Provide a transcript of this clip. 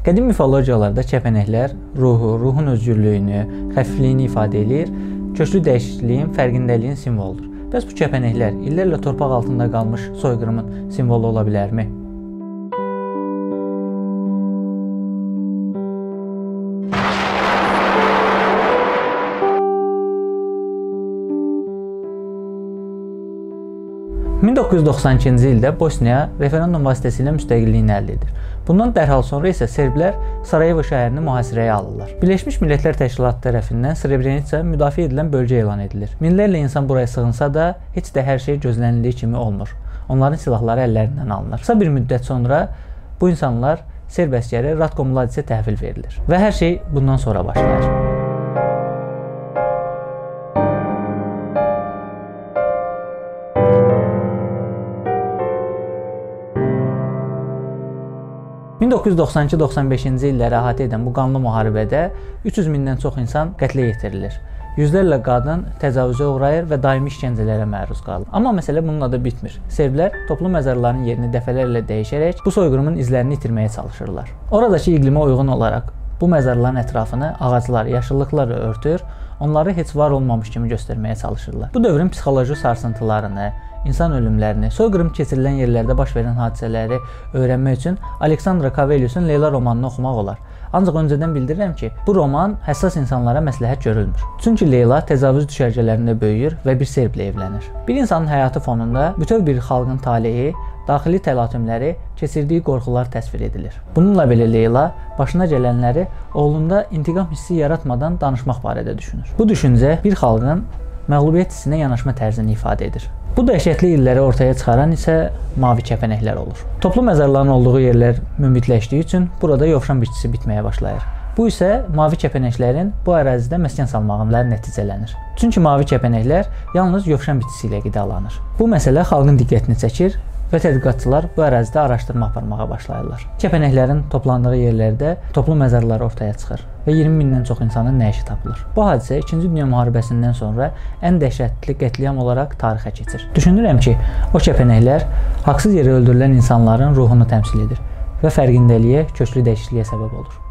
Qədim mifologiyalarda kəpənəklər ruhu, ruhun özgürlüyünü, xəfifliyini ifadə edir, köklü dəyişikliyin, fərqindəliyin simvoludur. Bəs bu kəpənəklər illərlə torpaq altında qalmış soyqırımın simvolu ola bilərmi? 1992-ci ildə Bosniya referendum vasitəsilə müstəqilliyini əldə edir. Bundan dərhal sonra isə serblər Sarayevo şəhərini mühasirəyə alırlar. Birləşmiş Millətlər Təşkilatı tərəfindən Srebrenica müdafiə edilən bölgə elan edilir. Minlərlə insan buraya sığınsa da, heç də hər şey gözlənildiyi kimi olmur. Onların silahları əllərindən alınır. Qısa bir müddət sonra bu insanlar serb əskəri Ratko Mladiçə təhvil verilir və hər şey bundan sonra başlayır. 1992-95-ci illəri əhatə edən bu qanlı müharibədə 300 mindən çox insan qətlə yetirilir. Yüzlərlə qadın təcavüzə uğrayır və daimi işgəncələrə məruz qalır. Amma məsələ bununla da bitmir. Serblər toplu məzarların yerini dəfələrlə dəyişərək bu soyqırımın izlərini itirməyə çalışırlar. Oradakı iqlimə uyğun olaraq bu məzarların ətrafını ağaclar, yaşıllıqlarla örtür, onları heç var olmamış kimi göstərməyə çalışırlar. Bu dövrün psixoloji sarsıntılarını, insan ölümlərini, soyqırım keçirilən yerlərdə baş verən hadisələri öyrənmək üçün Aleksandra Kaveliusun Leyla romanını oxumaq olar. Ancaq öncədən bildirirəm ki, bu roman həssas insanlara məsləhət görülmür. Çünki Leyla təcavüz düşərgələrində böyüyür və bir serblə evlənir. Bir insanın həyatı fonunda bütöv bir xalqın taleyi, daxili təlatümləri, keçirdiyi qorxular təsvir edilir. Bununla belə Leyla başına gələnləri oğlunda intiqam hissi yaratmadan danışmaq barədə düşünür. Bu düşüncə bir xalqın məğlubiyyət hissinə yanaşma tərzini ifadə edir. Bu dəhşətli illəri ortaya çıxaran isə mavi kəpənəklər olur. Toplu məzarların olduğu yerlər münbitləşdiyi üçün burada yovşan bitkisi bitməyə başlayır. Bu isə mavi kəpənəklərin bu ərazidə məskən salmağıyla nəticələnir. Çünki mavi kəpənəklər yalnız yovşan bitkisi ilə qidalanır. Bu məsələ xalqın diqqətini çəkir və tədqiqatçılar bu ərazidə araşdırma aparmağa başlayırlar. Kəpənəklərin toplandığı yerlərdə toplu məzarlar ortaya çıxır və 20 mindən çox insanın nəşi tapılır. Bu hadisə 2-ci Dünya müharibəsindən sonra ən dəhşətli qətliam olaraq tarixə keçir. Düşünürəm ki, o kəpənəklər haqsız yerə öldürülən insanların ruhunu təmsil edir və fərqindəliyə, köklü dəyişikliyə səbəb olur.